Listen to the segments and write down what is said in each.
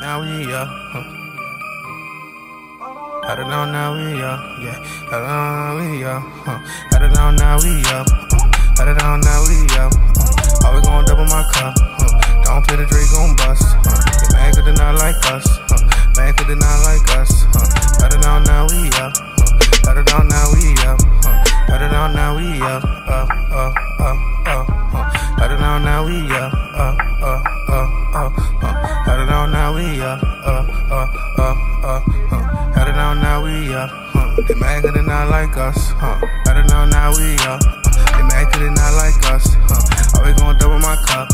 Now we up, huh? Got it on now we yeah. Got it on now we up, huh? Got it on now we up, uh. Got it on now we up, uh. Always gonna double my cup, huh? Don't play the Draco gon' bust, huh? Get mad cause not like us, huh? Cause they not like us, huh? Got it on now we up, huh? Got it on now we up, huh? Got it on now we up, now we up, up, up, up, up, huh? Got it on now we up, huh? They mad cause they not like us, huh? Got it on now we up, uh. They mad cause they not like us, huh? Always gonna double my cup,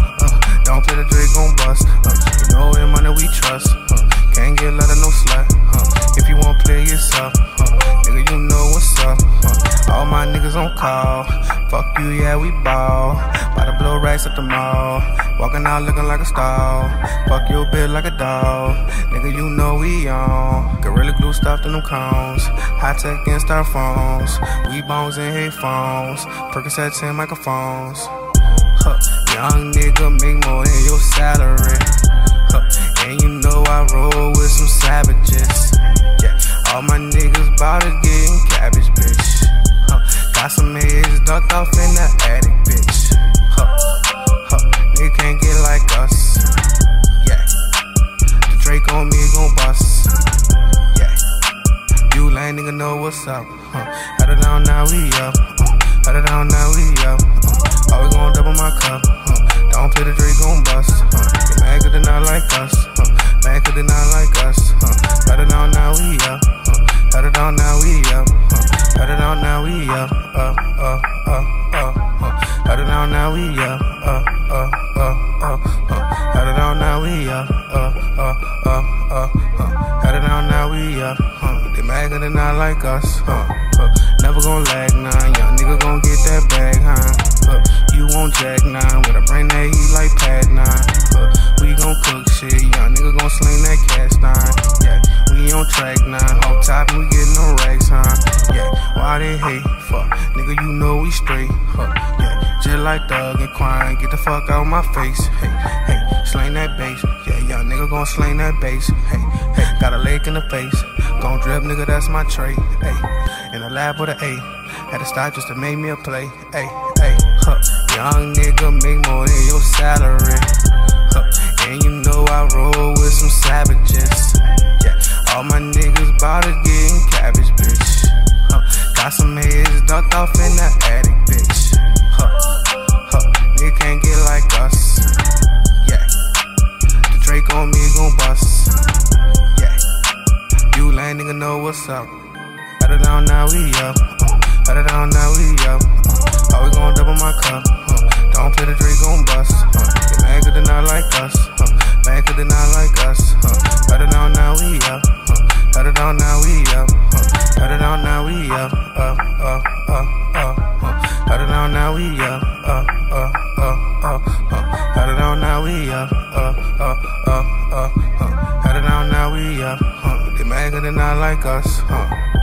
my call. Fuck you, yeah, we ball. By the blue racks at the mall. Walking out looking like a star. Fuck your bitch like a dog. Nigga, you know we on. Gorilla glue stuffed in them cones. High tech and phones. We bones and headphones. Percocets and microphones. Huh. Young nigga make more than your salary. Huh. And you know I roll with some savages. Yeah. All my niggas bout to get in cabbage, bitch. Huh. Got some heads ducked off in the attic, bitch. Huh. Huh. Nigga can't get like us. Yeah. The Draco on me gon' bust. Yeah. You lame nigga know what's up. Huh. Had it down now we up. Uh. Had it down now we up. Uh. Always gon' double my cup. Huh. Don't play the Draco gon' bust. Huh. Get mad cause they not like us. Huh. Mad cause they not like us. Huh. Had it down now we up. Huh. Had it down now we up. Huh. Had it down now we up. Up, Down now we up. Up, up, up, up. Huh. Had it down now we up. Up, up, up, up. Huh. Had it down now we up. Huh. They mad cause they not like us. Huh. Huh. Never gon' lag, nah. Young nigga gon' get that bag, huh? Huh. You won't jack, nah. With a brain that eat like Pat, nah. Huh. We gon' cook shit. Young nigga gon' sling that cast iron. Yeah. We on track, nah. Off top, and we getting no racks, huh? Yeah. Why they hate? Fuck. Nigga, you know we straight. Like Thug and Quine. Get the fuck out my face. Hey, hey. Sling that bass. Yeah, young nigga gon' sling that bass. Hey, hey. Got a leg in the face. Gon' drip, nigga, that's my trait. Hey. In the lab with an A. Had to stop just to make me a play. Hey, hey. Huh. Young nigga make more than your salary. Huh. And you know I roll with some savages. Yeah. All my niggas bout to get cabbage, bitch. Huh. Got some heads ducked off in the attic, know what's up. Had it down now we up. Uh. Had it down now we up. Uh. Always gon' double my cup. Uh. Don't play the Draco gon' bust. Uh. Cause they not like us. Uh. Cause they not like us. Uh. Had it down now we up. Uh. Had it down now we up. Uh. Had it down now we up. Up, up, up, up. Uh. It down now we up. Up, up, up, up. Uh. Had it down now we up, they not like us. Huh.